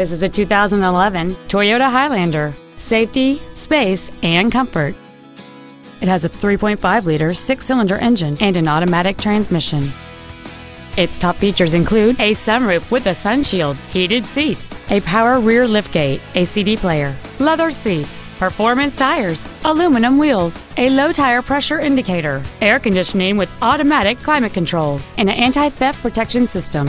This is a 2011 Toyota Highlander. Safety, space, and comfort. It has a 3.5-liter six-cylinder engine and an automatic transmission. Its top features include a sunroof with a sunshield, heated seats, a power rear liftgate, a CD player, leather seats, performance tires, aluminum wheels, a low tire pressure indicator, air conditioning with automatic climate control, and an anti-theft protection system.